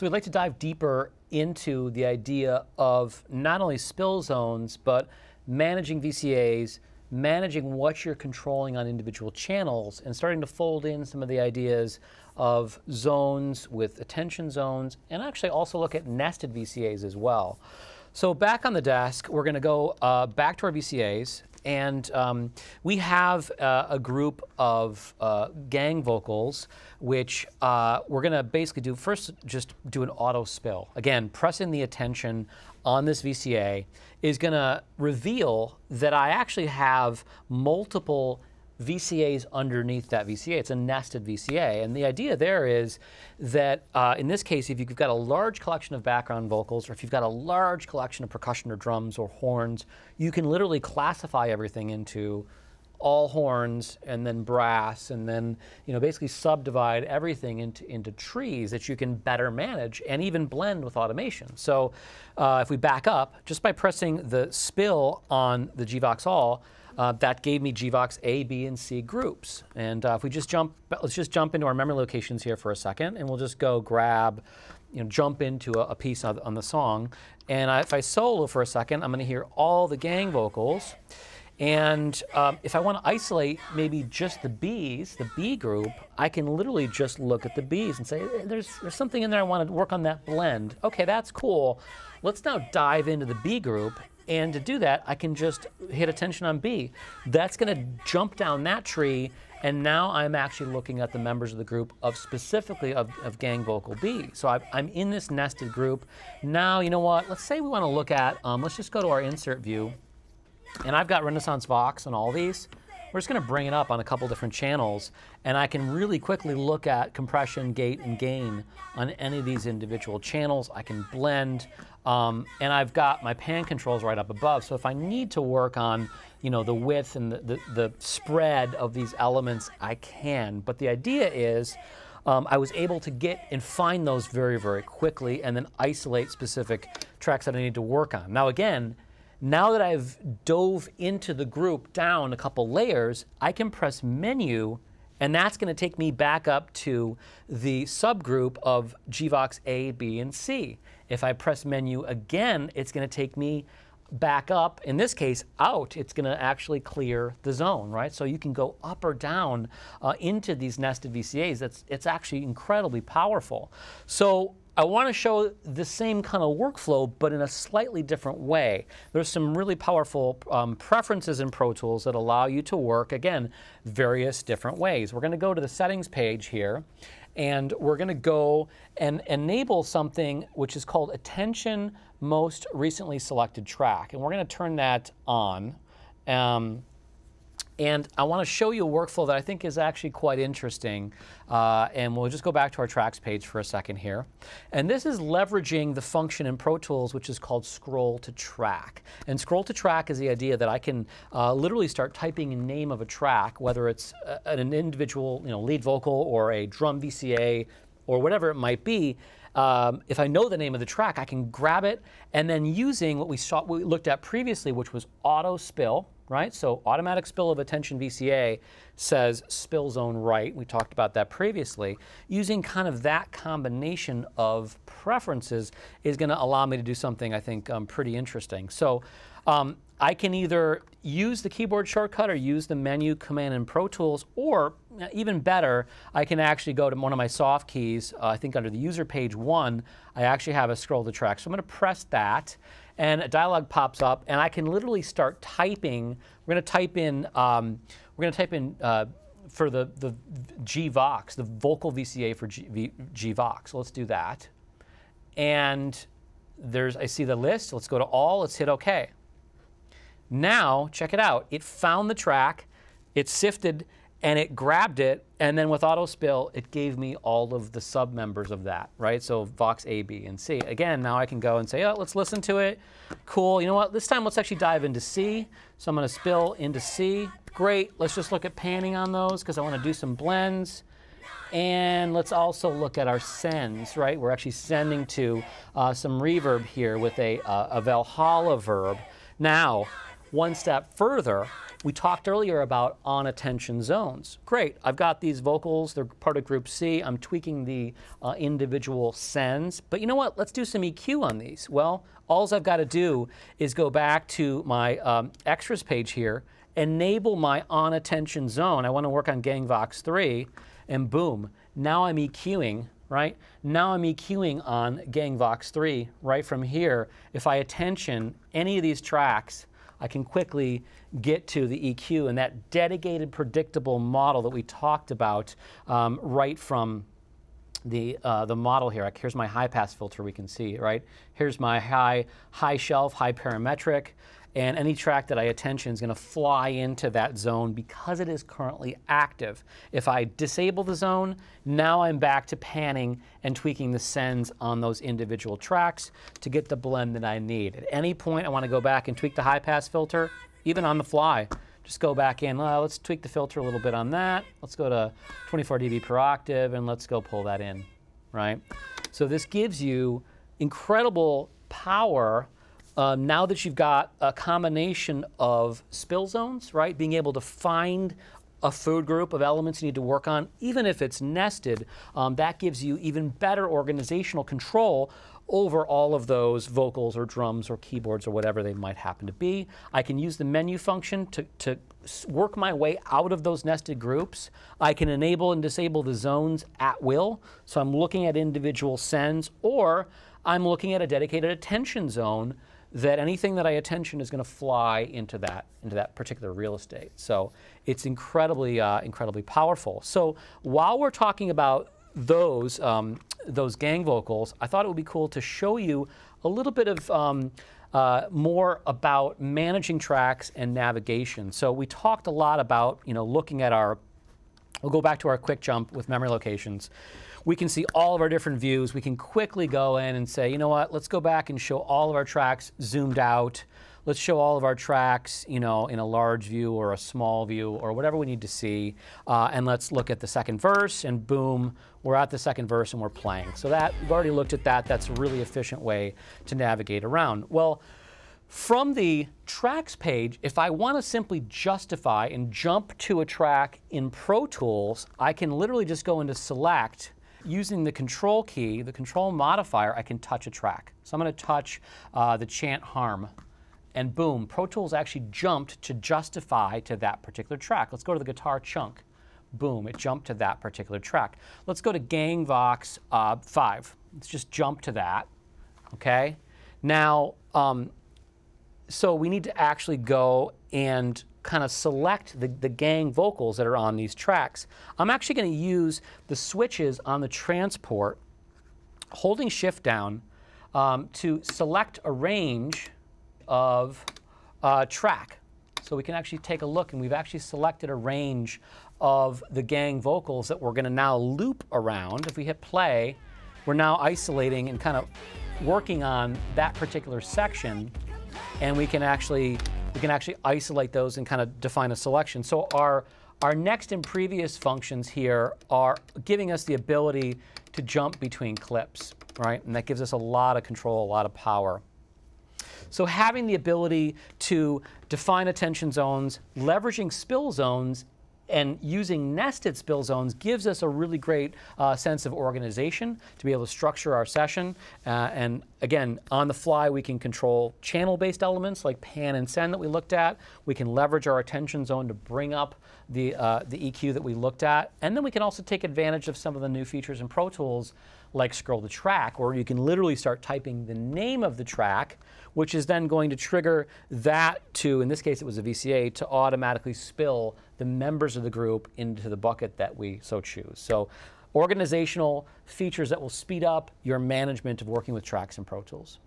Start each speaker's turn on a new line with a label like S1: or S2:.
S1: So we'd like to dive deeper into the idea of not only spill zones, but managing VCAs, managing what you're controlling on individual channels, and starting to fold in some of the ideas of zones with attention zones, and actually also look at nested VCAs as well. So back on the desk, we're going to go uh, back to our VCAs, and um, we have uh, a group of uh, gang vocals, which uh, we're going to basically do first, just do an auto spill. Again, pressing the attention on this VCA is going to reveal that I actually have multiple VCAs underneath that VCA. It's a nested VCA. And the idea there is that uh, in this case, if you've got a large collection of background vocals or if you've got a large collection of percussion or drums or horns, you can literally classify everything into all horns and then brass and then you know basically subdivide everything into, into trees that you can better manage and even blend with automation. So uh, if we back up, just by pressing the spill on the GVox all, uh, that gave me GVox A, B, and C groups. And uh, if we just jump, let's just jump into our memory locations here for a second, and we'll just go grab, you know, jump into a, a piece on, on, the song. And I, if I solo for a second, I'm going to hear all the gang vocals. And um, if I want to isolate maybe just the Bs, the B group, I can literally just look at the Bs and say, there's, there's something in there I want to work on that blend. Okay, that's cool. Let's now dive into the B group and to do that, I can just hit attention on B. That's going to jump down that tree, and now I'm actually looking at the members of the group of specifically of, of gang vocal B. So I, am in this nested group. Now, you know what? Let's say we want to look at, um, let's just go to our insert view. And I've got Renaissance Vox on all these. We're just going to bring it up on a couple different channels, and I can really quickly look at compression, gate, and gain on any of these individual channels. I can blend. Um, and I've got my pan controls right up above. So if I need to work on, you know, the width and the, the, the spread of these elements, I can. But the idea is um, I was able to get and find those very, very quickly and then isolate specific tracks that I need to work on. Now again, now that I've dove into the group down a couple layers, I can press menu and that's going to take me back up to the subgroup of GVox A, B, and C. If I press menu again, it's going to take me back up, in this case, out, it's going to actually clear the zone, right? So you can go up or down uh, into these nested VCAs. That's, it's actually incredibly powerful. So I want to show the same kind of workflow, but in a slightly different way. There's some really powerful um, preferences in Pro Tools that allow you to work, again, various different ways. We're going to go to the settings page here, and we're going to go and enable something which is called Attention Most Recently Selected Track. And we're going to turn that on. Um, and I want to show you a workflow that I think is actually quite interesting. Uh, and we'll just go back to our tracks page for a second here. And this is leveraging the function in Pro Tools, which is called scroll to track. And scroll to track is the idea that I can uh, literally start typing a name of a track, whether it's a, an individual you know, lead vocal or a drum VCA or whatever it might be. Um, if I know the name of the track, I can grab it and then using what we saw, what we looked at previously, which was auto spill, right? So automatic spill of attention VCA says spill zone right. We talked about that previously. Using kind of that combination of preferences is going to allow me to do something I think um, pretty interesting. So um, I can either use the keyboard shortcut or use the menu command in Pro Tools, or uh, even better, I can actually go to one of my soft keys. Uh, I think under the user page one, I actually have a scroll to track. So I'm going to press that and a dialog pops up, and I can literally start typing. We're going to type in. Um, we're going to type in. Uh, for the, the GVox, the vocal VCA for G, v, GVox. Let's do that. And there's, I see the list. Let's go to all. Let's hit OK. Now, check it out. It found the track. It sifted and it grabbed it, and then with auto spill, it gave me all of the sub members of that, right? So Vox A, B, and C. Again, now I can go and say, oh, let's listen to it. Cool. You know what? This time let's actually dive into C. So I'm going to spill into C. Great. Let's just look at panning on those because I want to do some blends. And let's also look at our sends, right? We're actually sending to uh, some reverb here with a, uh, a Valhalla verb. Now, one step further, we talked earlier about on attention zones. Great, I've got these vocals, they're part of group C. I'm tweaking the uh, individual sends, but you know what? Let's do some EQ on these. Well, all I've got to do is go back to my um, extras page here, enable my on attention zone. I want to work on GangVox 3, and boom, now I'm EQing right? Now I'm EQing on GangVox 3 right from here. If I attention any of these tracks, I can quickly get to the EQ and that dedicated predictable model that we talked about um, right from the, uh, the model here. Here's my high pass filter we can see, right? Here's my high, high shelf, high parametric and any track that I attention is going to fly into that zone because it is currently active. If I disable the zone, now I'm back to panning and tweaking the sends on those individual tracks to get the blend that I need. At any point, I want to go back and tweak the high pass filter, even on the fly. Just go back in, well, let's tweak the filter a little bit on that. Let's go to 24 dB per octave and let's go pull that in, right? So this gives you incredible power um, now that you've got a combination of spill zones, right, being able to find a food group of elements you need to work on, even if it's nested, um, that gives you even better organizational control over all of those vocals or drums or keyboards or whatever they might happen to be. I can use the menu function to, to work my way out of those nested groups. I can enable and disable the zones at will. So I'm looking at individual sends or I'm looking at a dedicated attention zone that anything that I attention is going to fly into that into that particular real estate. So it's incredibly uh, incredibly powerful. So while we're talking about those um, those gang vocals, I thought it would be cool to show you a little bit of um, uh, more about managing tracks and navigation. So we talked a lot about you know looking at our. We'll go back to our quick jump with memory locations we can see all of our different views. We can quickly go in and say, you know what, let's go back and show all of our tracks zoomed out. Let's show all of our tracks, you know, in a large view or a small view or whatever we need to see. Uh, and let's look at the second verse and boom, we're at the second verse and we're playing. So that, we've already looked at that. That's a really efficient way to navigate around. Well, from the tracks page, if I want to simply justify and jump to a track in Pro Tools, I can literally just go into select Using the control key, the control modifier, I can touch a track. So I'm going to touch uh, the chant harm and boom, Pro Tools actually jumped to justify to that particular track. Let's go to the guitar chunk. Boom, it jumped to that particular track. Let's go to GangVox uh, 5. Let's just jump to that, okay? Now, um, so we need to actually go and kind of select the, the gang vocals that are on these tracks. I'm actually going to use the switches on the transport, holding shift down um, to select a range of uh, track. So we can actually take a look and we've actually selected a range of the gang vocals that we're going to now loop around. If we hit play, we're now isolating and kind of working on that particular section and we can actually we can actually isolate those and kind of define a selection. So our, our next and previous functions here are giving us the ability to jump between clips, right? And that gives us a lot of control, a lot of power. So having the ability to define attention zones, leveraging spill zones, and using nested spill zones gives us a really great uh, sense of organization to be able to structure our session. Uh, and again, on the fly, we can control channel-based elements like pan and send that we looked at. We can leverage our attention zone to bring up the, uh, the EQ that we looked at. And then we can also take advantage of some of the new features in Pro Tools like scroll the track, where you can literally start typing the name of the track, which is then going to trigger that to, in this case it was a VCA, to automatically spill the members of the group into the bucket that we so choose. So organizational features that will speed up your management of working with tracks in Pro Tools.